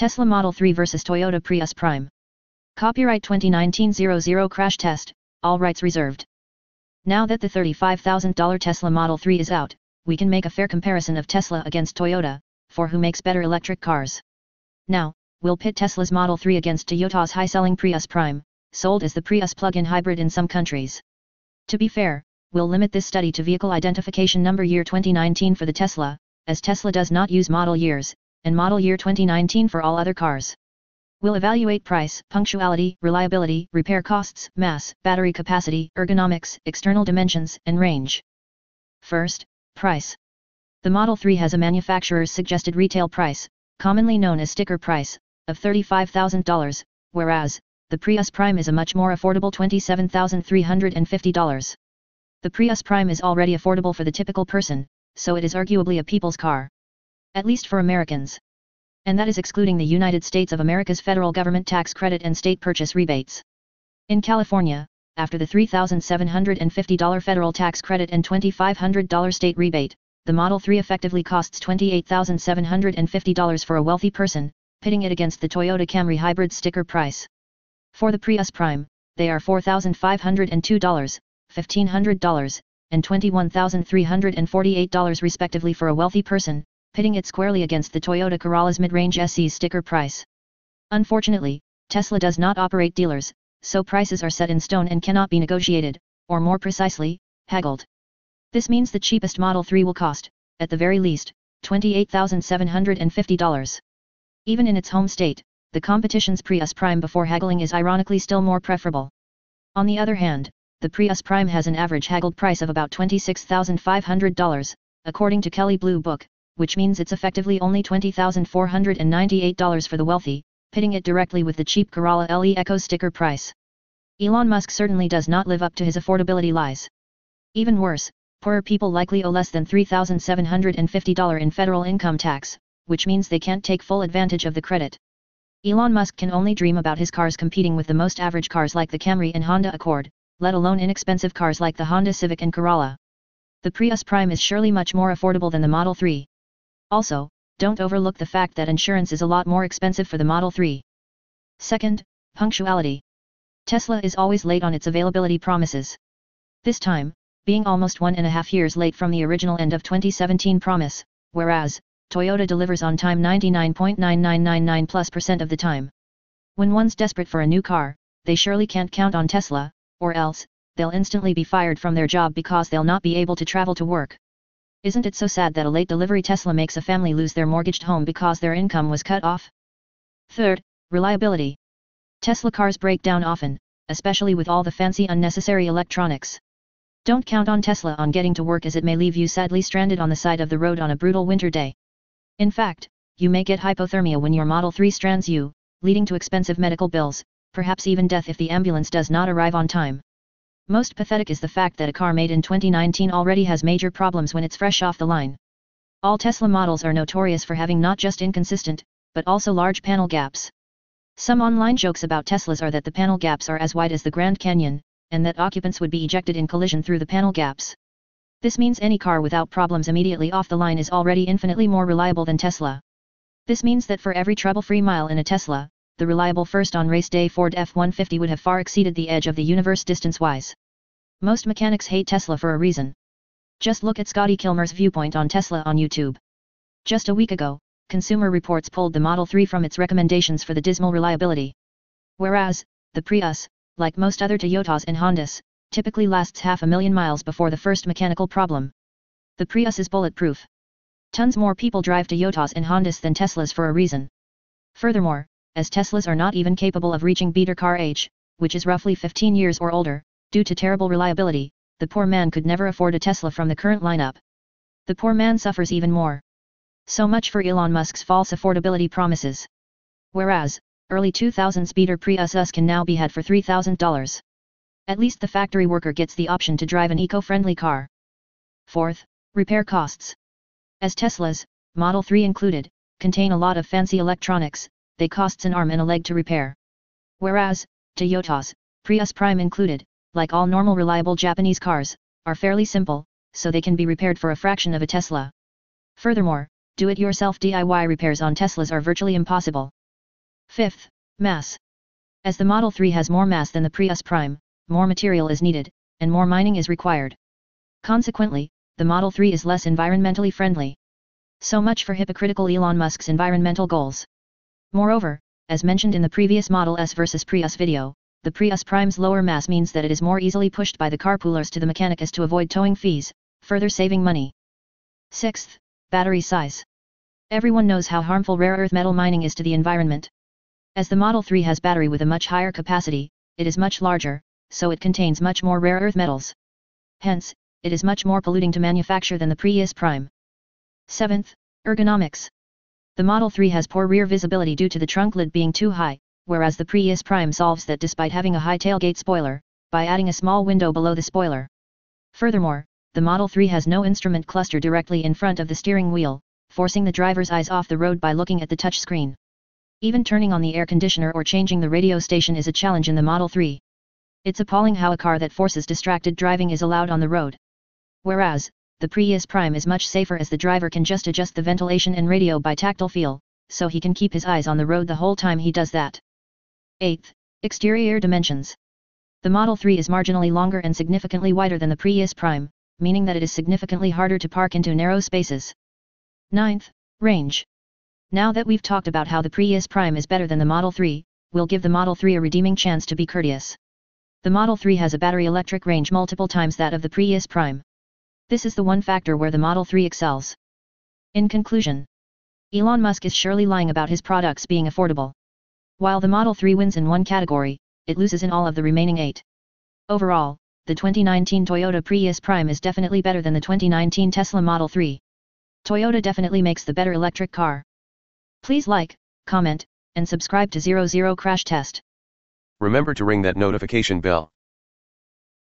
Tesla Model 3 vs Toyota Prius Prime. Copyright 2019 00 Crash Test, all rights reserved. Now that the $35,000 Tesla Model 3 is out, we can make a fair comparison of Tesla against Toyota, for who makes better electric cars. Now, we'll pit Tesla's Model 3 against Toyota's high-selling Prius Prime, sold as the Prius plug-in hybrid in some countries. To be fair, we'll limit this study to vehicle identification number year 2019 for the Tesla, as Tesla does not use model years, and model year 2019 for all other cars. We'll evaluate price, punctuality, reliability, repair costs, mass, battery capacity, ergonomics, external dimensions, and range. First, price. The Model 3 has a manufacturer's suggested retail price, commonly known as sticker price, of $35,000, whereas, the Prius Prime is a much more affordable $27,350. The Prius Prime is already affordable for the typical person, so it is arguably a people's car. At least for Americans. And that is excluding the United States of America's federal government tax credit and state purchase rebates. In California, after the $3,750 federal tax credit and $2,500 state rebate, the Model 3 effectively costs $28,750 for a wealthy person, pitting it against the Toyota Camry hybrid sticker price. For the Prius Prime, they are $4,502, $1,500, and $21,348 respectively for a wealthy person, pitting it squarely against the Toyota Corolla's mid-range SE's sticker price. Unfortunately, Tesla does not operate dealers, so prices are set in stone and cannot be negotiated, or more precisely, haggled. This means the cheapest Model 3 will cost, at the very least, $28,750. Even in its home state, the competition's Prius Prime before haggling is ironically still more preferable. On the other hand, the Prius Prime has an average haggled price of about $26,500, according to Kelley Blue Book, which means it's effectively only $20,498 for the wealthy, pitting it directly with the cheap Corolla LE Eco sticker price. Elon Musk certainly does not live up to his affordability lies. Even worse, poorer people likely owe less than $3,750 in federal income tax, which means they can't take full advantage of the credit. Elon Musk can only dream about his cars competing with the most average cars like the Camry and Honda Accord, let alone inexpensive cars like the Honda Civic and Corolla. The Prius Prime is surely much more affordable than the Model 3. Also, don't overlook the fact that insurance is a lot more expensive for the Model 3. Second, punctuality. Tesla is always late on its availability promises. This time, being almost one and a half years late from the original end of 2017 promise, whereas, Toyota delivers on time 99.9999 plus percent of the time. When one's desperate for a new car, they surely can't count on Tesla, or else, they'll instantly be fired from their job because they'll not be able to travel to work. Isn't it so sad that a late delivery Tesla makes a family lose their mortgaged home because their income was cut off? Third, reliability. Tesla cars break down often, especially with all the fancy unnecessary electronics. Don't count on Tesla on getting to work as it may leave you sadly stranded on the side of the road on a brutal winter day. In fact, you may get hypothermia when your Model 3 strands you, leading to expensive medical bills, perhaps even death if the ambulance does not arrive on time. Most pathetic is the fact that a car made in 2019 already has major problems when it's fresh off the line. All Tesla models are notorious for having not just inconsistent, but also large panel gaps. Some online jokes about Teslas are that the panel gaps are as wide as the Grand Canyon, and that occupants would be ejected in collision through the panel gaps. This means any car without problems immediately off the line is already infinitely more reliable than Tesla. This means that for every trouble-free mile in a Tesla, the reliable first on race day Ford F-150 would have far exceeded the edge of the universe distance-wise. Most mechanics hate Tesla for a reason. Just look at Scotty Kilmer's viewpoint on Tesla on YouTube. Just a week ago, Consumer Reports pulled the Model 3 from its recommendations for the dismal reliability. Whereas, the Prius, like most other Toyotas and Hondas, typically lasts half a million miles before the first mechanical problem. The Prius is bulletproof. Tons more people drive Toyotas and Hondas than Teslas for a reason. Furthermore, as Teslas are not even capable of reaching beater car age, which is roughly 15 years or older, due to terrible reliability, the poor man could never afford a Tesla from the current lineup. The poor man suffers even more. So much for Elon Musk's false affordability promises. Whereas, early 2000s beater Prius can now be had for $3,000. At least the factory worker gets the option to drive an eco-friendly car. Fourth, repair costs. As Teslas, Model 3 included, contain a lot of fancy electronics, they costs an arm and a leg to repair. Whereas, Toyotas, Prius Prime included, like all normal reliable Japanese cars, are fairly simple, so they can be repaired for a fraction of a Tesla. Furthermore, do-it-yourself DIY repairs on Teslas are virtually impossible. Fifth, mass. As the Model 3 has more mass than the Prius Prime, more material is needed, and more mining is required. Consequently, the Model 3 is less environmentally friendly. So much for hypocritical Elon Musk's environmental goals. Moreover, as mentioned in the previous Model S versus Prius video, the Prius Prime's lower mass means that it is more easily pushed by the carpoolers to the mechanic as to avoid towing fees, further saving money. Sixth, battery size. Everyone knows how harmful rare earth metal mining is to the environment. As the Model 3 has battery with a much higher capacity, it is much larger, so it contains much more rare earth metals. Hence, it is much more polluting to manufacture than the Prius Prime. 7th, ergonomics. The Model 3 has poor rear visibility due to the trunk lid being too high, whereas the Prius Prime solves that despite having a high tailgate spoiler, by adding a small window below the spoiler. Furthermore, the Model 3 has no instrument cluster directly in front of the steering wheel, forcing the driver's eyes off the road by looking at the touchscreen. Even turning on the air conditioner or changing the radio station is a challenge in the Model 3. It's appalling how a car that forces distracted driving is allowed on the road. Whereas, the Prius Prime is much safer as the driver can just adjust the ventilation and radio by tactile feel, so he can keep his eyes on the road the whole time he does that. 8th, exterior dimensions. The Model 3 is marginally longer and significantly wider than the Prius Prime, meaning that it is significantly harder to park into narrow spaces. 9th, range. Now that we've talked about how the Prius Prime is better than the Model 3, we'll give the Model 3 a redeeming chance to be courteous. The Model 3 has a battery electric range multiple times that of the Prius Prime. This is the one factor where the Model 3 excels. In conclusion, Elon Musk is surely lying about his products being affordable. While the Model 3 wins in one category, it loses in all of the remaining eight. Overall, the 2019 Toyota Prius Prime is definitely better than the 2019 Tesla Model 3. Toyota definitely makes the better electric car. Please like, comment, and subscribe to 00 Crash Test. Remember to ring that notification bell.